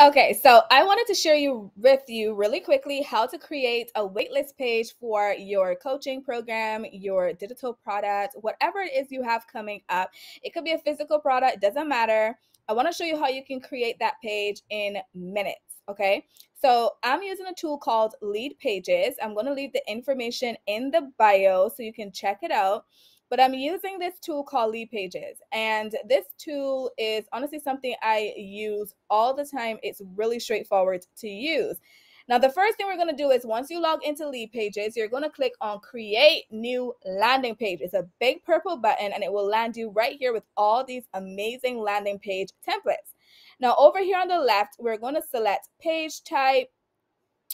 Okay, so I wanted to share you with you really quickly how to create a waitlist page for your coaching program, your digital product, whatever it is you have coming up. It could be a physical product, doesn't matter. I want to show you how you can create that page in minutes. Okay, so I'm using a tool called Lead Pages. I'm going to leave the information in the bio so you can check it out but I'm using this tool called Leadpages. And this tool is honestly something I use all the time. It's really straightforward to use. Now, the first thing we're going to do is once you log into Leadpages, you're going to click on Create New Landing Page. It's a big purple button and it will land you right here with all these amazing landing page templates. Now, over here on the left, we're going to select Page Type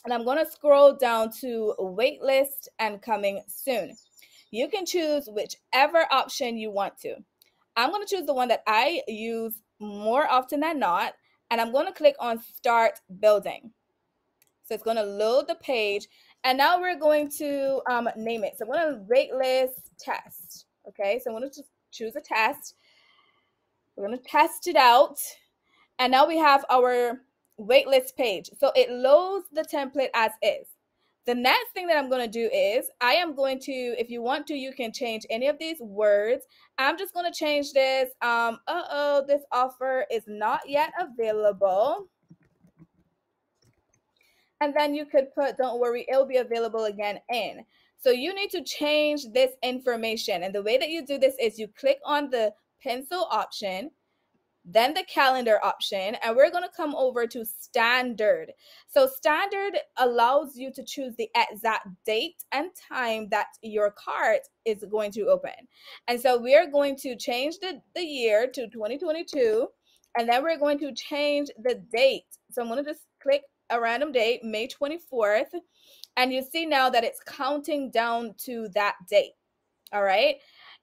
and I'm going to scroll down to Waitlist and Coming Soon. You can choose whichever option you want to. I'm going to choose the one that I use more often than not, and I'm going to click on Start Building. So it's going to load the page, and now we're going to um, name it. So I'm going to rate list test. Okay, so I'm going to choose a test. We're going to test it out, and now we have our waitlist page. So it loads the template as is. The next thing that I'm going to do is I am going to, if you want to, you can change any of these words. I'm just going to change this. Um, uh-oh, this offer is not yet available. And then you could put, don't worry, it'll be available again in. So you need to change this information. And the way that you do this is you click on the pencil option then the calendar option, and we're going to come over to standard. So, standard allows you to choose the exact date and time that your cart is going to open. And so, we're going to change the, the year to 2022, and then we're going to change the date. So, I'm going to just click a random date, May 24th, and you see now that it's counting down to that date. All right.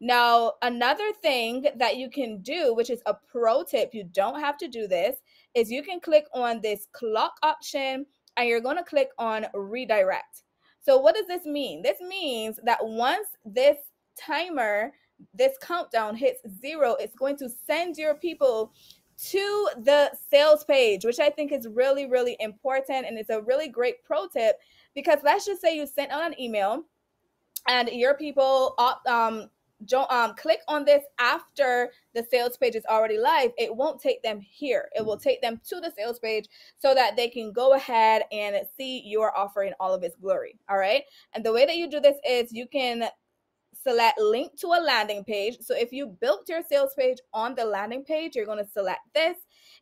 Now, another thing that you can do, which is a pro tip, you don't have to do this, is you can click on this clock option and you're going to click on redirect. So, what does this mean? This means that once this timer, this countdown hits zero, it's going to send your people to the sales page, which I think is really, really important. And it's a really great pro tip because let's just say you sent out an email and your people um, um, click on this after the sales page is already live, it won't take them here. It will take them to the sales page so that they can go ahead and see your offer in all of its glory. All right. And the way that you do this is you can select link to a landing page. So if you built your sales page on the landing page, you're going to select this.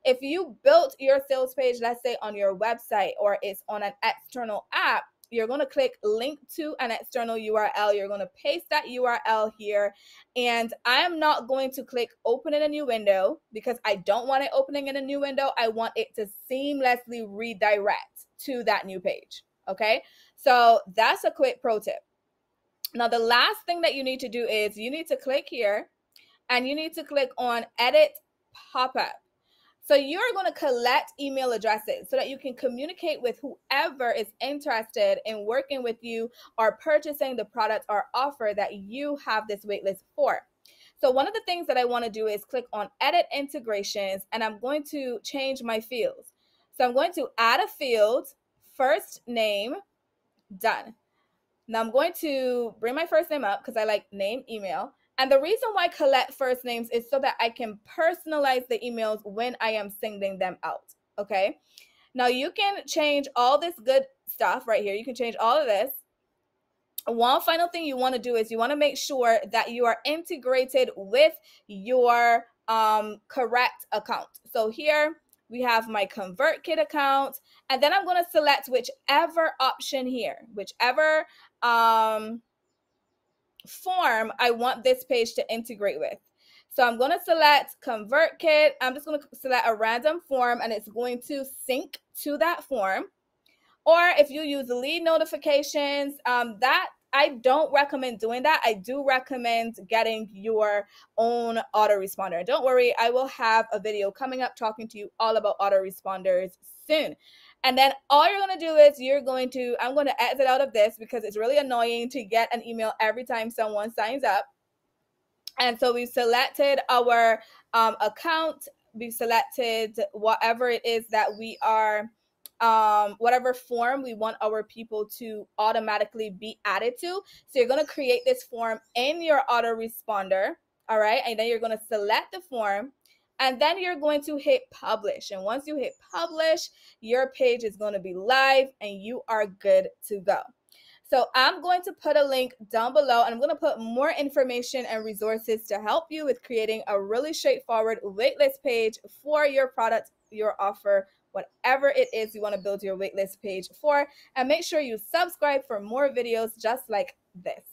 If you built your sales page, let's say on your website or it's on an external app, you're going to click link to an external URL. You're going to paste that URL here. And I am not going to click open in a new window because I don't want it opening in a new window. I want it to seamlessly redirect to that new page. Okay. So that's a quick pro tip. Now, the last thing that you need to do is you need to click here and you need to click on edit pop up. So you're going to collect email addresses so that you can communicate with whoever is interested in working with you or purchasing the product or offer that you have this waitlist for. So one of the things that I want to do is click on edit integrations and I'm going to change my fields. So I'm going to add a field, first name, done. Now I'm going to bring my first name up because I like name, email. And the reason why I collect first names is so that I can personalize the emails when I am sending them out. Okay. Now you can change all this good stuff right here. You can change all of this. One final thing you want to do is you want to make sure that you are integrated with your um, correct account. So here we have my ConvertKit account, and then I'm going to select whichever option here, whichever um, form I want this page to integrate with. So I'm going to select ConvertKit. I'm just going to select a random form and it's going to sync to that form. Or if you use the lead notifications, um, that I don't recommend doing that. I do recommend getting your own autoresponder. Don't worry, I will have a video coming up talking to you all about autoresponders soon. And then all you're going to do is you're going to, I'm going to exit out of this because it's really annoying to get an email every time someone signs up. And so we've selected our um, account we've selected whatever it is that we are um, whatever form we want our people to automatically be added to. So you're going to create this form in your autoresponder. All right. And then you're going to select the form and then you're going to hit publish. And once you hit publish, your page is going to be live and you are good to go. So I'm going to put a link down below and I'm going to put more information and resources to help you with creating a really straightforward waitlist page for your product, your offer, whatever it is you want to build your waitlist page for. And make sure you subscribe for more videos just like this.